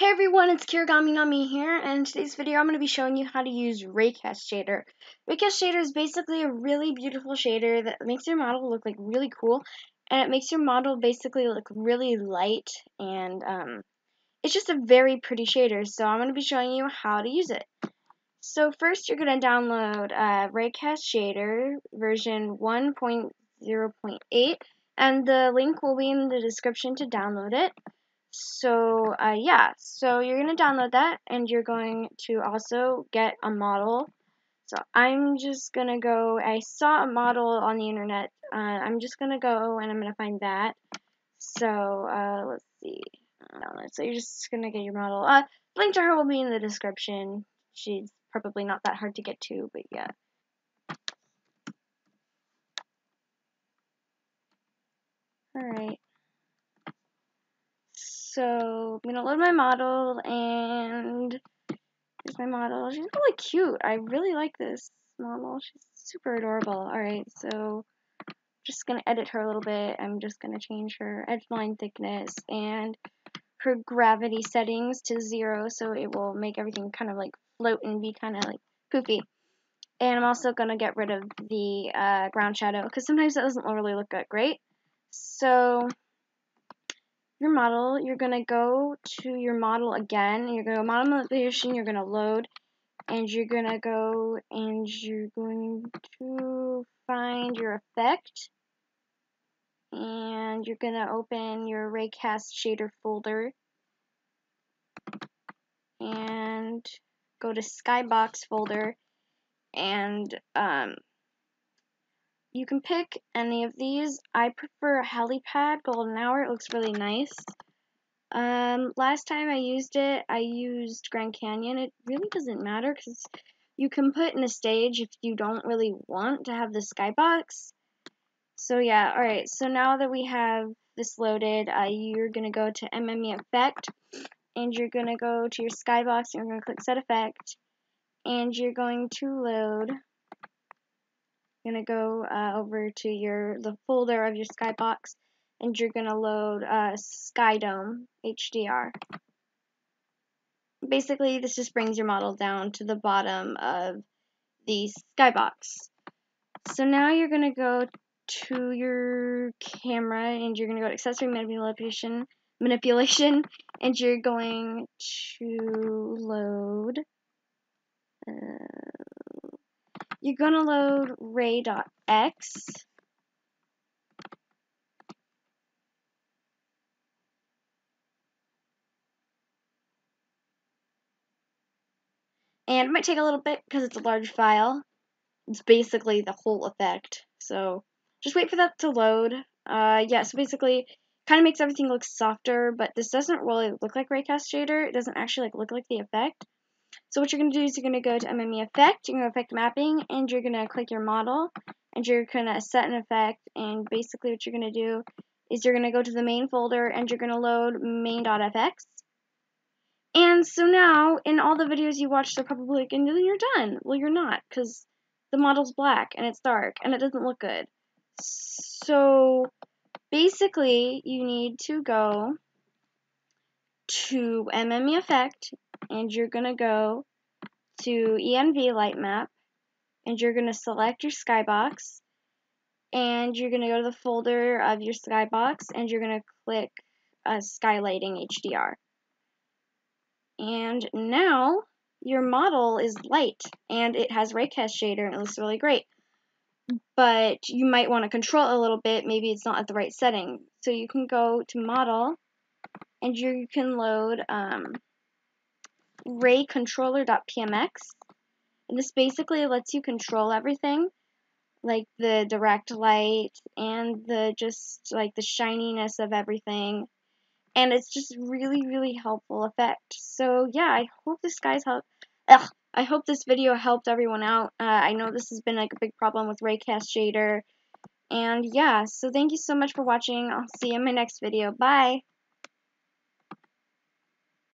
Hey everyone, it's Kirigami Nami here, and in today's video I'm going to be showing you how to use Raycast Shader. Raycast Shader is basically a really beautiful shader that makes your model look like really cool, and it makes your model basically look really light, and um, it's just a very pretty shader, so I'm going to be showing you how to use it. So first you're going to download uh, Raycast Shader version 1.0.8, and the link will be in the description to download it. So, uh, yeah, so you're going to download that and you're going to also get a model. So I'm just going to go, I saw a model on the internet. Uh, I'm just going to go and I'm going to find that. So, uh, let's see. So you're just going to get your model. Uh, link to her will be in the description. She's probably not that hard to get to, but yeah. Alright. So I'm gonna load my model and here's my model. She's really cute. I really like this model. She's super adorable. Alright, so I'm just gonna edit her a little bit. I'm just gonna change her edge line thickness and her gravity settings to zero so it will make everything kind of like float and be kind of like poofy. And I'm also gonna get rid of the uh, ground shadow because sometimes it doesn't really look that great. So your model, you're going to go to your model again. You're going to model manipulation, you're going to load, and you're going to go and you're going to find your effect. And you're going to open your Raycast shader folder. And go to Skybox folder. And um, you can pick any of these. I prefer Helipad Golden Hour. It looks really nice. Um, last time I used it, I used Grand Canyon. It really doesn't matter because you can put in a stage if you don't really want to have the skybox. So yeah, alright, so now that we have this loaded, uh, you're going to go to MME Effect, and you're going to go to your skybox, and you're going to click Set Effect, and you're going to load you're gonna go uh, over to your the folder of your Skybox, and you're gonna load uh, Skydome HDR. Basically, this just brings your model down to the bottom of the Skybox. So now you're gonna go to your camera, and you're gonna go to accessory manipulation, manipulation, and you're going to load. Uh, you're going to load ray.x. And it might take a little bit because it's a large file. It's basically the whole effect. So just wait for that to load. Uh, yeah, so basically kind of makes everything look softer, but this doesn't really look like Raycast Shader. It doesn't actually like look like the effect. So what you're going to do is you're going to go to MME Effect, you're going to Effect Mapping, and you're going to click your model, and you're going to set an effect, and basically what you're going to do is you're going to go to the main folder, and you're going to load main.fx. And so now, in all the videos you watched they're probably like, and then you're done. Well, you're not, because the model's black, and it's dark, and it doesn't look good. So, basically, you need to go to MME Effect, and you're going to go to ENV light map and you're going to select your skybox and you're going to go to the folder of your skybox and you're going to click uh, skylighting HDR. And now your model is light and it has raycast shader and it looks really great. But you might want to control it a little bit, maybe it's not at the right setting. So you can go to model and you can load um, raycontroller.pmx. And this basically lets you control everything, like the direct light and the just like the shininess of everything. And it's just really, really helpful effect. So yeah, I hope this guy's help. Ugh, I hope this video helped everyone out. Uh, I know this has been like a big problem with Raycast Shader. And yeah, so thank you so much for watching. I'll see you in my next video. Bye!